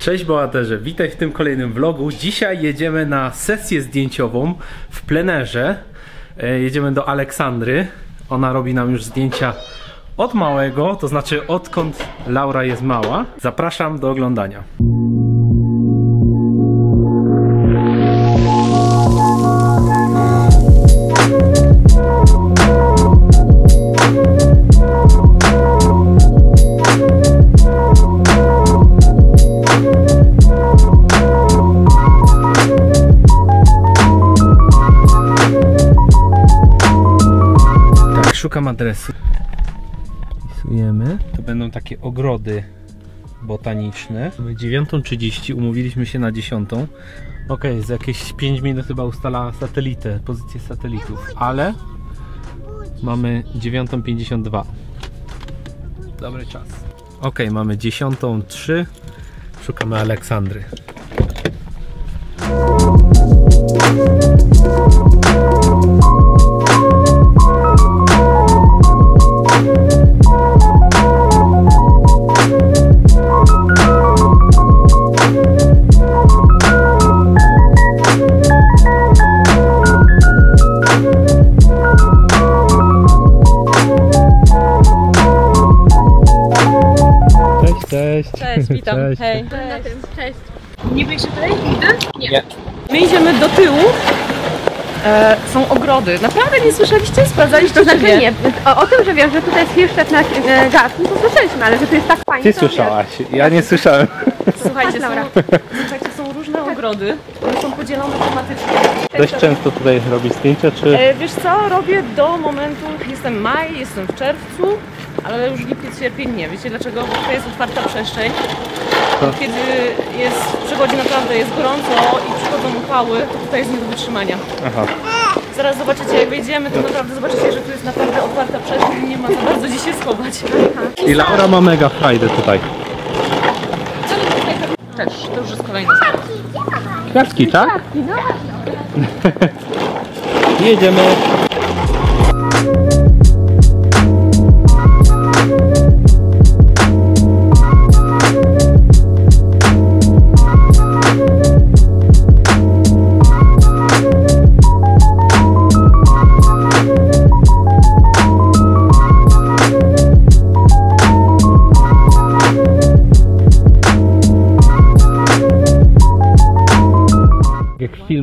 Cześć bohaterze, witaj w tym kolejnym vlogu. Dzisiaj jedziemy na sesję zdjęciową w plenerze. E, Jedziemy do Aleksandry. Ona robi nam już zdjęcia od małego, to znaczy odkąd Laura jest mała. Zapraszam do oglądania. Szukam adresu. Wpisujemy. To będą takie ogrody botaniczne. Mamy 9.30, umówiliśmy się na 10. Ok, za jakieś 5 minut chyba ustala satelitę, pozycję satelitów, ale mamy 9.52. Dobry czas. Ok, mamy 10.03. Szukamy Aleksandry. Cześć, idziemy do tyłu. E, są ogrody. Naprawdę nie słyszeliście? Sprawdzaliście, To znaczy czy nie. O, o tym, że wiem, że tutaj jest Hirszczep na e, Garten, to słyszeliśmy, ale że tu jest tak fajnie. Ty to wiesz. słyszałaś, ja nie słyszałem. Słuchajcie, są, Laura. słuchajcie, są różne ogrody. One są podzielone tematycznie. Dość często tutaj robisz zdjęcia, czy... E, wiesz co, robię do momentu, jestem maj, jestem w czerwcu, ale już lipiec, sierpień nie. Wiecie dlaczego? Bo tutaj jest otwarta przestrzeń. To- Kiedy jest, przychodzi naprawdę, jest gorąco i przychodzą upały, to tutaj jest nie do wytrzymania. Aha. Zaraz zobaczycie, jak wejdziemy, to naprawdę zobaczycie, że tu jest naprawdę otwarta przestrzeń i nie ma za bardzo gdzie się schować. I Laura ma mega frajdę tutaj. Też, to już jest kolejna sprawa. Kwiatki, tak? Jedziemy.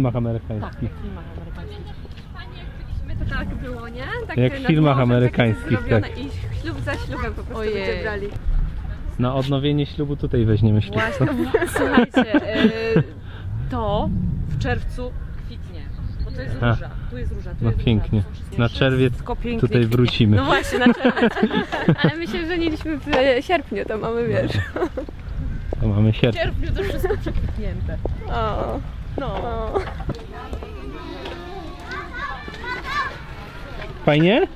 Jak w filmach amerykańskich. To tak było, nie? Tak Jak w filmach amerykańskich, zrobione tak. I ślub za ślubem po prostu Ojej. ludzie brali. Na odnowienie ślubu tutaj weźmiemy ślub. Właśnie, słuchajcie, e, to w czerwcu kwitnie. Bo to jest A. róża. Tu jest róża. Tu No jest pięknie. Róża. Na czerwiec wszystko pięknie tutaj kwitnie. wrócimy. No właśnie, na czerwiec. Ale my się żeniliśmy w e, sierpniu, to mamy wiesz. To mamy W sierpień. czerwcu to wszystko przekwitnięte. O, No. Fajnie?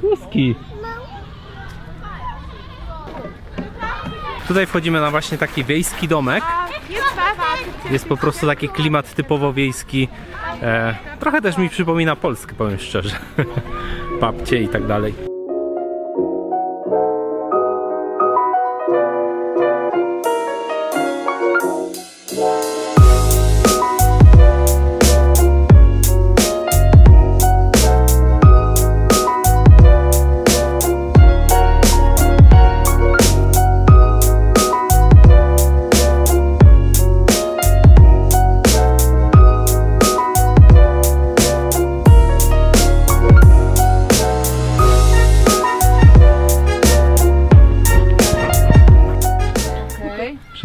Kuski. Tutaj wchodzimy na właśnie taki wiejski domek. Jest po prostu taki klimat typowo wiejski. E, trochę też mi przypomina Polskę, powiem szczerze. Babcie i tak dalej.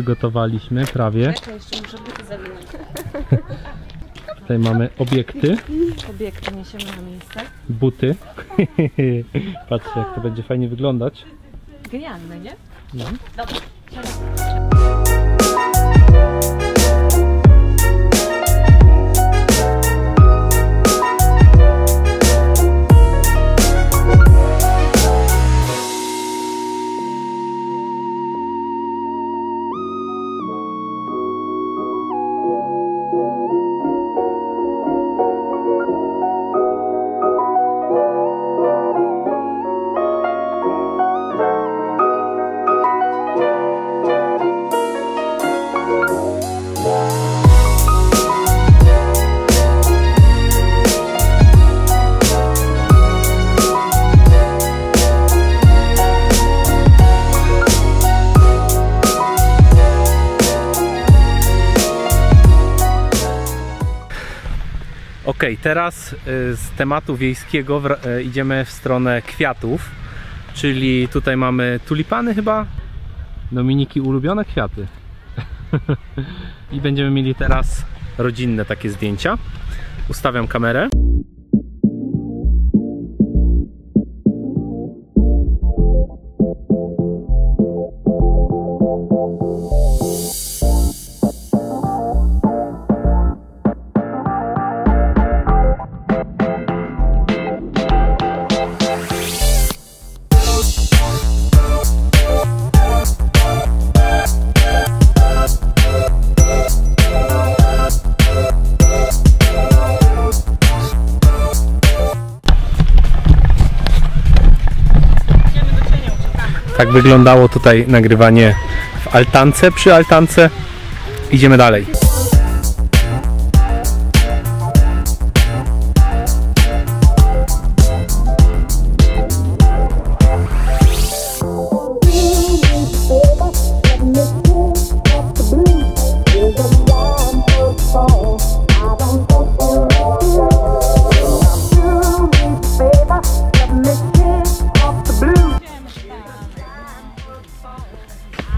Przygotowaliśmy prawie. Czekaj, jeszcze muszę buty zawinąć. Tutaj mamy obiekty, Obiekt przeniesiemy na miejsce. buty. Patrzcie, jak to będzie fajnie wyglądać. Genialne, nie? No. Dobra. Teraz y, z tematu wiejskiego y, idziemy w stronę kwiatów, czyli tutaj mamy tulipany chyba. Dominiki ulubione kwiaty. I będziemy mieli teraz rodzinne takie zdjęcia. Ustawiam kamerę. Tak wyglądało tutaj nagrywanie w altance, przy altance. Idziemy dalej.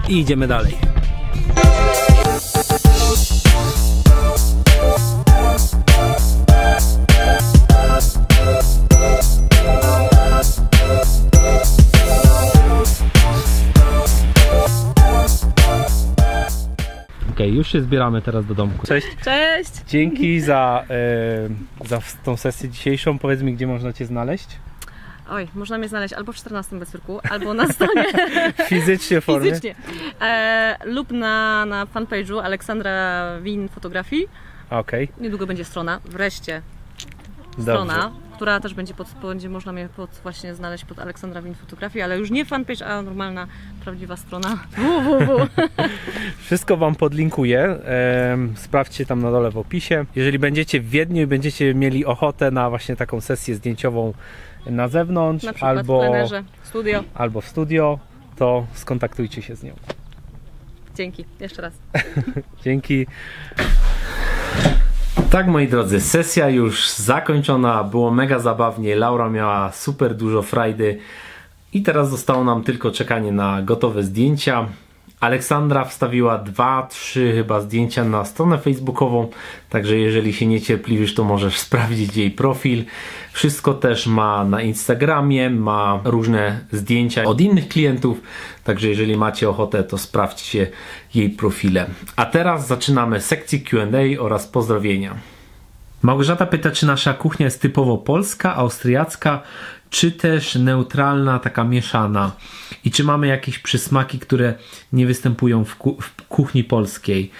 I idziemy dalej. Okej, już się zbieramy teraz do domku. Cześć. Cześć! Dzięki za, e, za tą sesję dzisiejszą. Powiedz mi, gdzie można Cię znaleźć? Oj, można mnie znaleźć albo w 14 bez cyrku, albo na stronie Fizycznie formie? fizycznie. E, lub na, na fanpage'u Aleksandra Win Fotografii. Okej, Niedługo będzie strona, wreszcie dobrze. strona, która też będzie, pod, będzie można mnie pod, właśnie znaleźć pod Aleksandra Win Fotografii, ale już nie fanpage, a normalna, prawdziwa strona www. Wszystko Wam podlinkuję. Sprawdźcie tam na dole w opisie. Jeżeli będziecie w Wiedniu i będziecie mieli ochotę na właśnie taką sesję zdjęciową na zewnątrz Na przykład w albo, plenerze, studio. albo w studio, to skontaktujcie się z nią. Dzięki, jeszcze raz. Dzięki. Tak, moi drodzy, sesja już zakończona. Było mega zabawnie. Laura miała super dużo frajdy. I teraz zostało nam tylko czekanie na gotowe zdjęcia. Aleksandra wstawiła dwa, trzy chyba zdjęcia na stronę facebookową, także jeżeli się niecierpliwisz, to możesz sprawdzić jej profil. Wszystko też ma na Instagramie, ma różne zdjęcia od innych klientów, także jeżeli macie ochotę, to sprawdźcie jej profile. A teraz zaczynamy sekcję Q&A oraz pozdrowienia. Małgorzata pyta, czy nasza kuchnia jest typowo polska, austriacka, czy też neutralna, taka mieszana. I czy mamy jakieś przysmaki, które nie występują w, ku- w kuchni polskiej.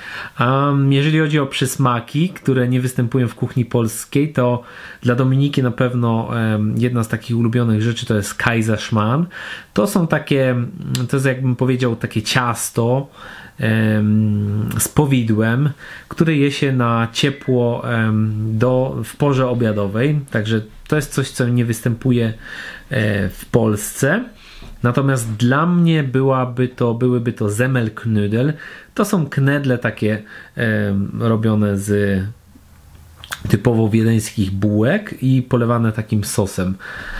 Um, jeżeli chodzi o przysmaki, które nie występują w kuchni polskiej, to dla Dominiki na pewno em, jedna z takich ulubionych rzeczy to jest Kaiserschmarrn. To są takie, to jest jakbym powiedział, takie ciasto, em, z powidłem, które je się na ciepło do, w porze obiadowej. Także to jest coś, co nie występuje e, w Polsce. Natomiast dla mnie byłaby to, byłyby to Semmelknödel. To są knedle takie em, robione z typowo wiedeńskich bułek i polewane takim sosem.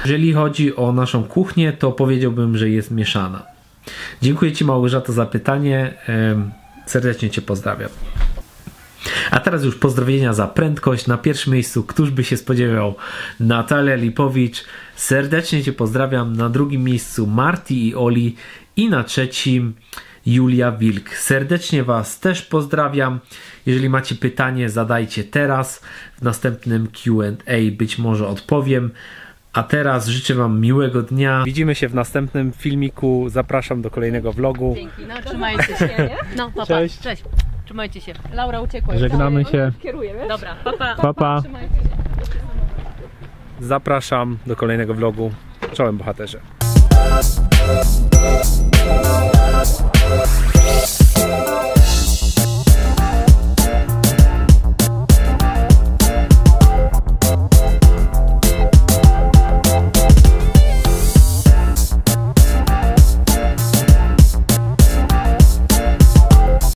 Jeżeli chodzi o naszą kuchnię, to powiedziałbym, że jest mieszana. Dziękuję Ci Małgorzata za pytanie. Em, Serdecznie Cię pozdrawiam. A teraz już pozdrowienia za prędkość. Na pierwszym miejscu, któż by się spodziewał, Natalia Lipowicz. Serdecznie Cię pozdrawiam. Na drugim miejscu Marti i Oli. I na trzecim Julia Wilk. Serdecznie Was też pozdrawiam. Jeżeli macie pytanie, zadajcie teraz. W następnym QA być może odpowiem. A teraz życzę Wam miłego dnia. Widzimy się w następnym filmiku. Zapraszam do kolejnego vlogu. Dzięki, no trzymajcie się. No, papa. Cześć. Cześć. Trzymajcie się. Laura uciekła. Żegnamy się. Kierujemy. Dobra, papa. Pa, pa. Trzymajcie się. Zapraszam do kolejnego vlogu. Czołem bohaterze.